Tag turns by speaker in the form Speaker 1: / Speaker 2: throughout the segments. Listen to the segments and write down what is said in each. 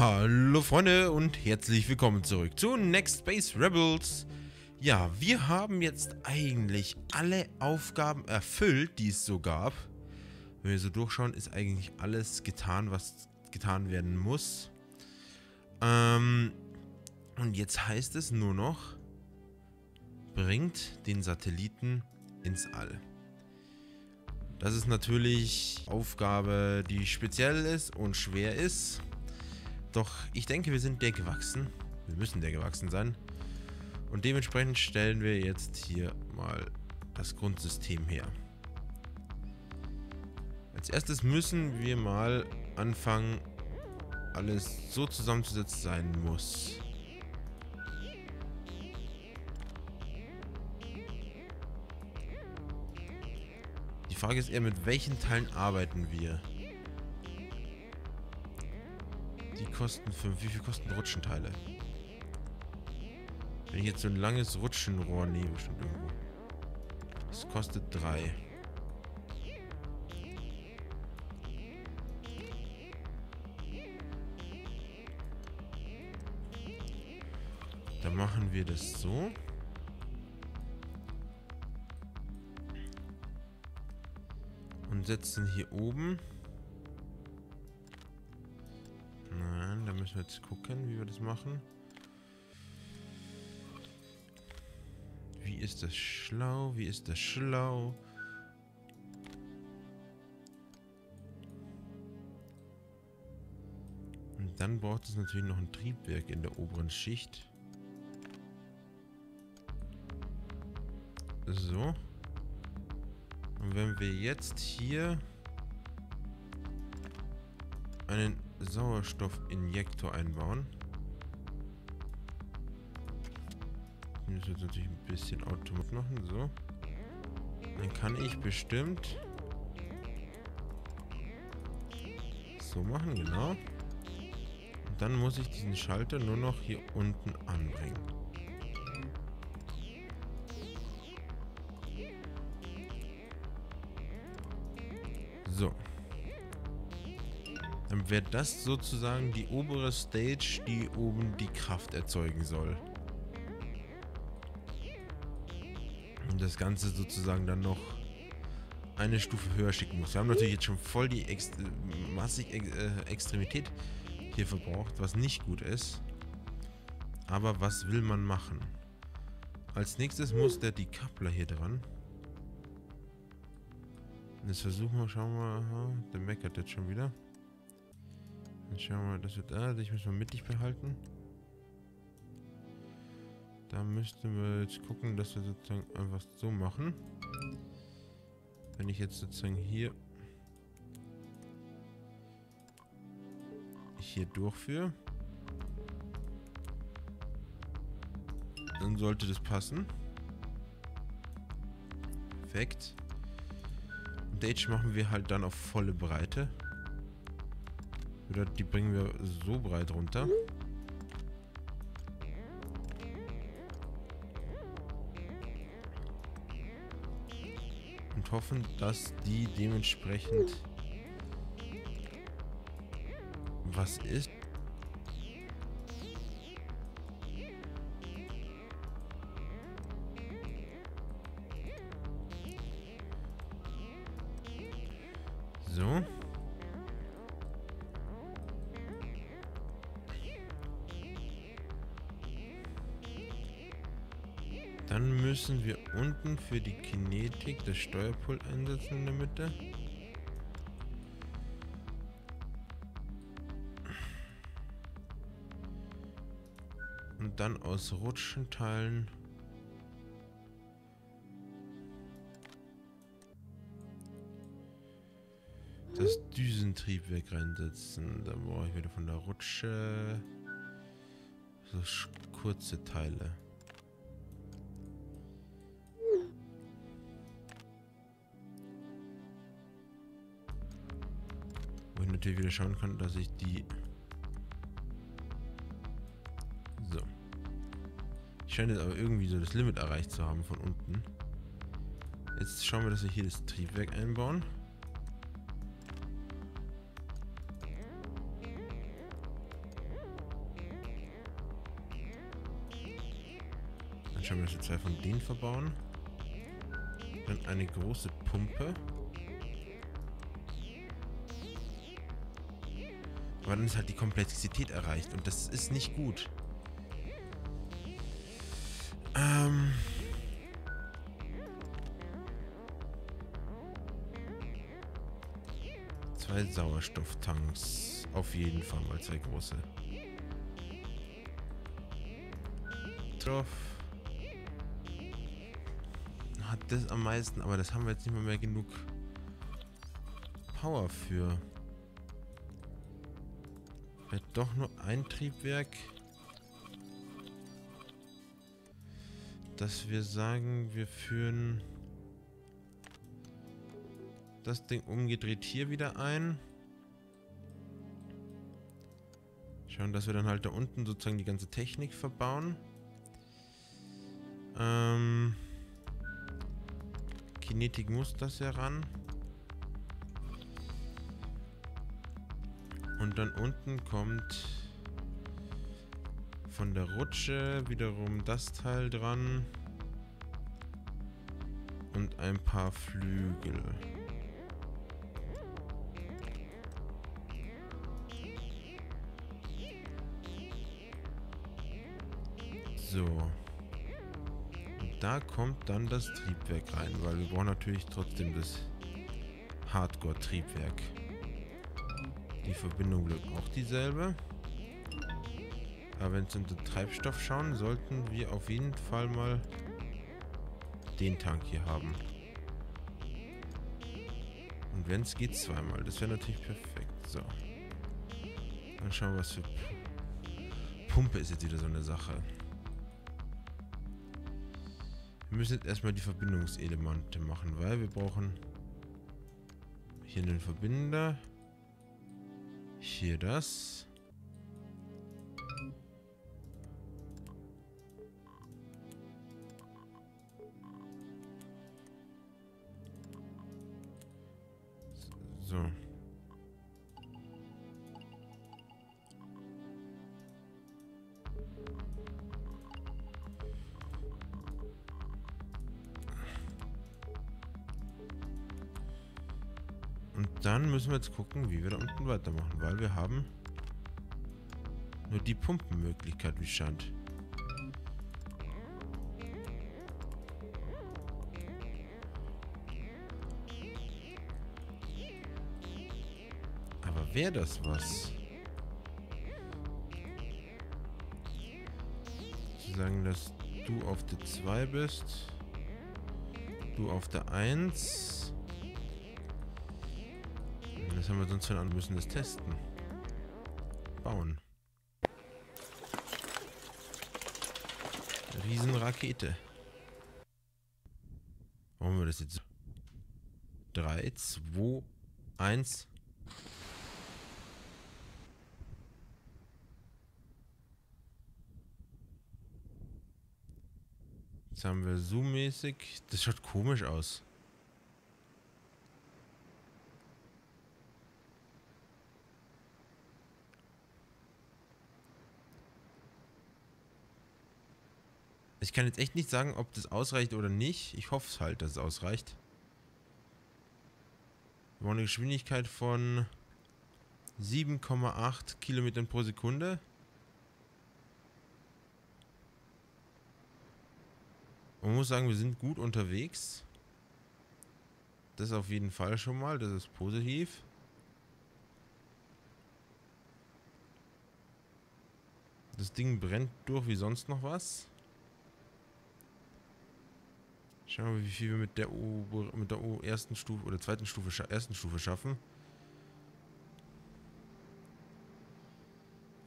Speaker 1: Hallo Freunde und herzlich willkommen zurück zu Next Space Rebels. Ja, wir haben jetzt eigentlich alle Aufgaben erfüllt, die es so gab. Wenn wir so durchschauen, ist eigentlich alles getan, was getan werden muss. Ähm, und jetzt heißt es nur noch, bringt den Satelliten ins All. Das ist natürlich Aufgabe, die speziell ist und schwer ist. Doch ich denke, wir sind der gewachsen. Wir müssen der gewachsen sein. Und dementsprechend stellen wir jetzt hier mal das Grundsystem her. Als erstes müssen wir mal anfangen, alles so zusammenzusetzen sein muss. Die Frage ist eher, mit welchen Teilen arbeiten wir? Kosten 5. Wie viel kosten Rutschenteile? Wenn ich jetzt so ein langes Rutschenrohr nehme, bestimmt irgendwo. Das kostet 3. Dann machen wir das so. Und setzen hier oben. Müssen wir jetzt gucken, wie wir das machen. Wie ist das schlau? Wie ist das schlau? Und dann braucht es natürlich noch ein Triebwerk in der oberen Schicht. So. Und wenn wir jetzt hier einen Sauerstoffinjektor einbauen. Ich muss jetzt natürlich ein bisschen automatisch machen. So. Dann kann ich bestimmt so machen, genau. Und dann muss ich diesen Schalter nur noch hier unten anbringen. Wäre das sozusagen die obere Stage, die oben die Kraft erzeugen soll. Und das Ganze sozusagen dann noch eine Stufe höher schicken muss. Wir haben natürlich jetzt schon voll die Ex massig Ex äh, Extremität hier verbraucht, was nicht gut ist. Aber was will man machen? Als nächstes muss der Decoupler hier dran. Jetzt versuchen wir, schauen wir, der meckert jetzt schon wieder. Dann schauen wir, das wird, ah, ich muss mal mittig behalten. Da müssten wir jetzt gucken, dass wir sozusagen einfach so machen. Wenn ich jetzt sozusagen hier hier durchführe, dann sollte das passen. Perfekt. Stage machen wir halt dann auf volle Breite. Oder die bringen wir so breit runter. Und hoffen, dass die dementsprechend was ist. Dann müssen wir unten für die Kinetik das Steuerpult einsetzen in der Mitte. Und dann aus Rutschenteilen das Düsentriebwerk reinsetzen. Da brauche ich wieder von der Rutsche so kurze Teile. natürlich wieder schauen können, dass ich die... So. Ich scheine jetzt aber irgendwie so das Limit erreicht zu haben von unten. Jetzt schauen wir, dass wir hier das Triebwerk einbauen. Dann schauen wir, dass wir zwei von denen verbauen. Dann eine große Pumpe. Aber dann ist halt die Komplexität erreicht und das ist nicht gut. Ähm... Zwei Sauerstofftanks. Auf jeden Fall mal zwei große. Drauf. Hat das am meisten, aber das haben wir jetzt nicht mehr, mehr genug Power für. Vielleicht doch nur ein Triebwerk. Dass wir sagen, wir führen das Ding umgedreht hier wieder ein. Schauen, dass wir dann halt da unten sozusagen die ganze Technik verbauen. Ähm, Kinetik muss das ja ran. Und dann unten kommt von der Rutsche wiederum das Teil dran. Und ein paar Flügel. So. Und da kommt dann das Triebwerk rein, weil wir brauchen natürlich trotzdem das Hardcore-Triebwerk. Die Verbindung bleibt auch dieselbe. Aber wenn wir den Treibstoff schauen, sollten wir auf jeden Fall mal den Tank hier haben. Und wenn es geht, zweimal. Das wäre natürlich perfekt. So. Dann schauen wir, was für Pumpe ist jetzt wieder so eine Sache. Wir müssen jetzt erstmal die Verbindungselemente machen, weil wir brauchen hier einen Verbinder. Hier das. So. Und dann müssen wir jetzt gucken, wie wir da unten weitermachen, weil wir haben nur die Pumpenmöglichkeit, wie scheint. Aber wäre das was? Zu sagen, dass du auf der 2 bist, du auf der 1. Was haben wir sonst für an? Wir müssen das testen. Bauen. Riesenrakete. Machen wir das jetzt? 3, 2, 1. Jetzt haben wir Zoom-mäßig. Das schaut komisch aus. Ich kann jetzt echt nicht sagen, ob das ausreicht oder nicht. Ich hoffe es halt, dass es ausreicht. Wir haben eine Geschwindigkeit von 7,8 Kilometern pro Sekunde. Man muss sagen, wir sind gut unterwegs. Das auf jeden Fall schon mal. Das ist positiv. Das Ding brennt durch wie sonst noch was. Schauen wir mal, wie viel wir mit der U mit der U ersten Stufe oder zweiten Stufe ersten Stufe schaffen.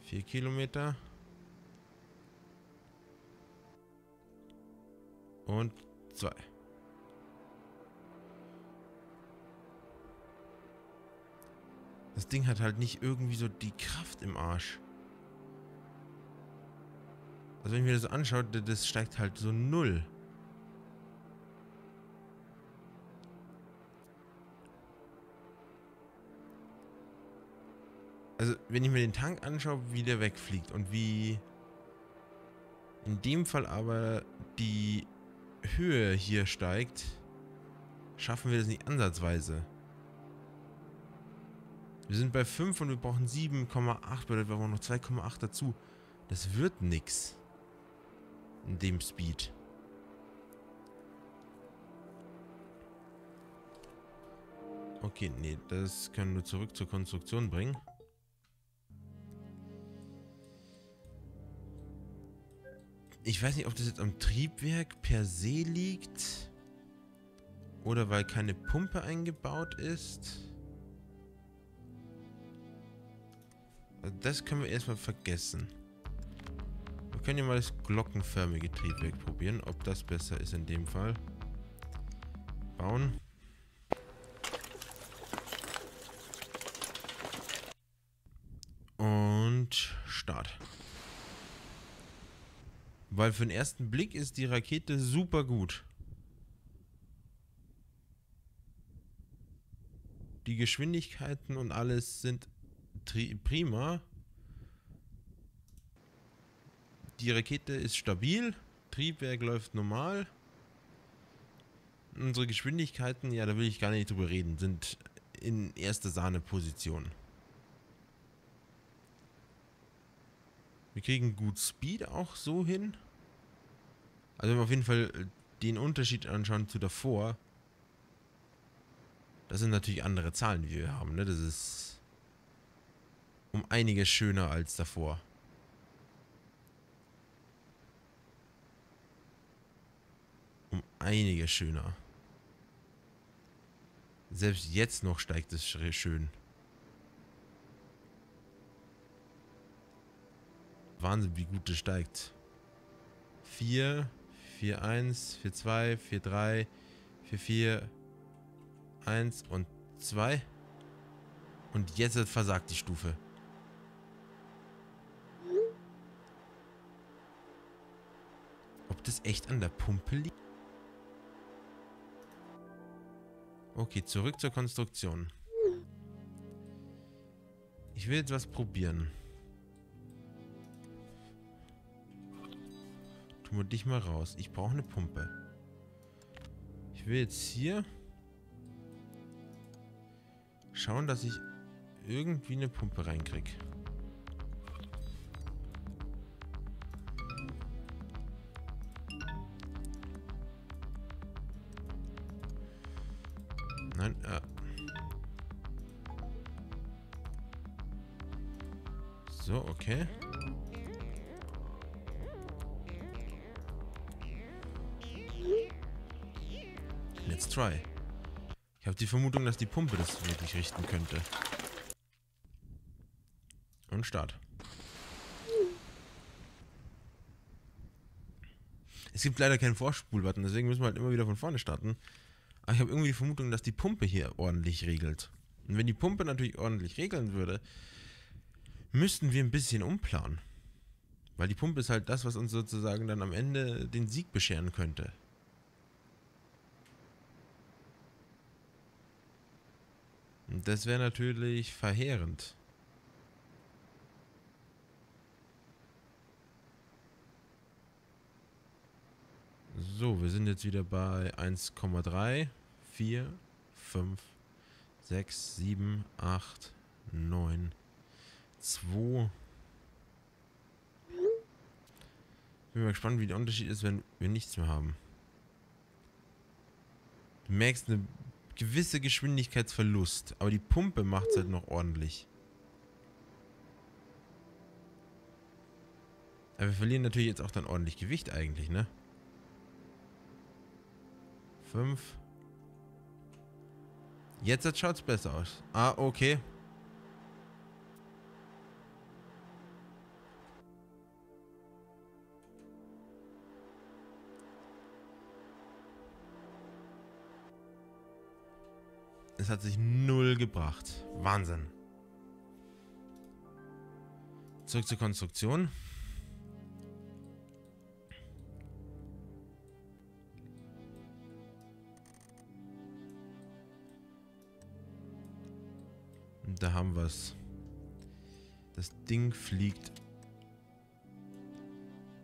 Speaker 1: Vier Kilometer. Und zwei. Das Ding hat halt nicht irgendwie so die Kraft im Arsch. Also wenn ich mir das anschaue, das steigt halt so null. Also, wenn ich mir den Tank anschaue, wie der wegfliegt und wie... In dem Fall aber die Höhe hier steigt, schaffen wir das nicht ansatzweise. Wir sind bei 5 und wir brauchen 7,8, bedeutet wir brauchen noch 2,8 dazu. Das wird nix. In dem Speed. Okay, nee, das können wir zurück zur Konstruktion bringen. Ich weiß nicht, ob das jetzt am Triebwerk per se liegt. Oder weil keine Pumpe eingebaut ist. Also das können wir erstmal vergessen. Wir können ja mal das glockenförmige Triebwerk probieren, ob das besser ist in dem Fall. Bauen. Und Start. Weil für den ersten Blick ist die Rakete super gut. Die Geschwindigkeiten und alles sind prima. Die Rakete ist stabil. Triebwerk läuft normal. Unsere Geschwindigkeiten, ja, da will ich gar nicht drüber reden, sind in erster Sahne-Position. Wir kriegen gut Speed auch so hin. Also wenn wir auf jeden Fall den Unterschied anschauen zu davor. Das sind natürlich andere Zahlen, die wir haben, ne? Das ist um einiges schöner als davor. Um einiges schöner. Selbst jetzt noch steigt es schön. Wahnsinn, wie gut es steigt. 4, 4, 1, 4, 2, 4, 3, 4, 4, 1 und 2. Und jetzt versagt die Stufe. Ob das echt an der Pumpe liegt? Okay, zurück zur Konstruktion. Ich will jetzt was probieren. Wir dich mal raus. Ich brauche eine Pumpe. Ich will jetzt hier schauen, dass ich irgendwie eine Pumpe reinkriege. Habe die Vermutung, dass die Pumpe das wirklich richten könnte. Und Start. Es gibt leider keinen Vorspulbutton, deswegen müssen wir halt immer wieder von vorne starten. Aber ich habe irgendwie die Vermutung, dass die Pumpe hier ordentlich regelt. Und wenn die Pumpe natürlich ordentlich regeln würde, müssten wir ein bisschen umplanen. Weil die Pumpe ist halt das, was uns sozusagen dann am Ende den Sieg bescheren könnte. Und das wäre natürlich verheerend. So, wir sind jetzt wieder bei 1,3, 4, 5, 6, 7, 8, 9, 2. Bin mal gespannt, wie der Unterschied ist, wenn wir nichts mehr haben. Du merkst eine gewisse Geschwindigkeitsverlust, aber die Pumpe macht es halt noch ordentlich. Aber wir verlieren natürlich jetzt auch dann ordentlich Gewicht eigentlich, ne? 5. Jetzt schaut es besser aus. Ah, okay. Es hat sich null gebracht. Wahnsinn. Zurück zur Konstruktion. Da haben wir es. Das Ding fliegt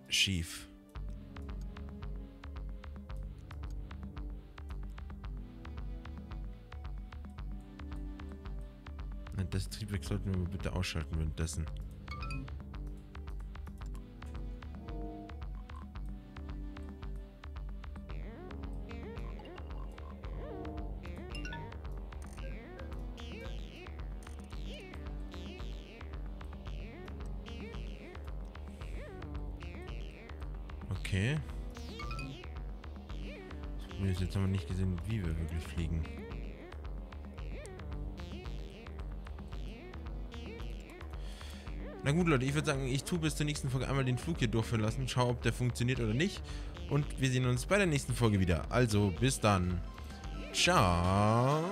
Speaker 1: schief. Das Triebwerk sollten wir bitte ausschalten währenddessen. Okay. Jetzt haben wir nicht gesehen, wie wir wirklich fliegen. Na gut, Leute, ich würde sagen, ich tue bis zur nächsten Folge einmal den Flug hier durchführen lassen. Schau, ob der funktioniert oder nicht. Und wir sehen uns bei der nächsten Folge wieder. Also, bis dann. Ciao.